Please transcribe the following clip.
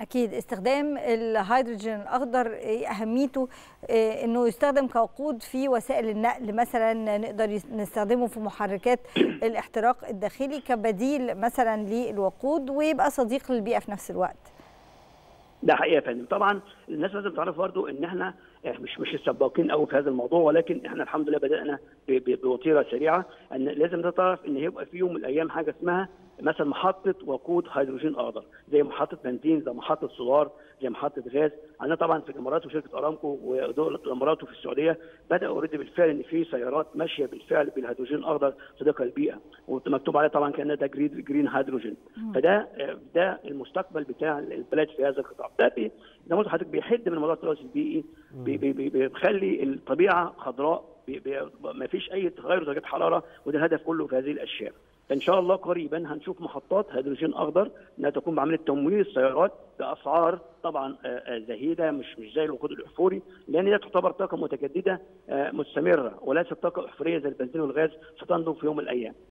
أكيد استخدام الهيدروجين الأخضر إيه أهميته إيه إنه يستخدم كوقود في وسائل النقل مثلا نقدر نستخدمه في محركات الاحتراق الداخلي كبديل مثلا للوقود ويبقى صديق للبيئة في نفس الوقت. ده حقيقه يا فندم. طبعا الناس لازم تعرف برضو إن إحنا مش مش السباقين قوي في هذا الموضوع ولكن إحنا الحمد لله بدأنا بوتيرة سريعة إن لازم تعرف إن هيبقى في يوم من الأيام حاجة اسمها مثلا محطة وقود هيدروجين أخضر زي محطة بنزين زي محطة سولار زي محطة غاز. عندنا طبعا في الإمارات وشركة أرامكو ودوله الإمارات وفي السعودية بدأ already بالفعل إن في سيارات ماشية بالفعل بالهيدروجين الاخضر صديقة للبيئة. ومكتوب عليها طبعا كان ده green green hydrogen فده ده المستقبل بتاع البلاد في هذا القطاع. ده بي زي ما حضرتك بيحد من موضوع التلوث البيئي. بي بي بي بيخلي الطبيعة خضراء ما فيش أي تغير درجات حرارة وده الهدف كله في هذه الأشياء. إن شاء الله قريبا هنشوف محطات هيدروجين أخضر إنها تكون بعمليه تمويل السيارات بأسعار طبعا زهيدة مش مش زي الوقود الأحفوري لأن هي تعتبر طاقة متجددة مستمرة وليست طاقة أحفورية زي البنزين والغاز ستنضب في يوم من الأيام.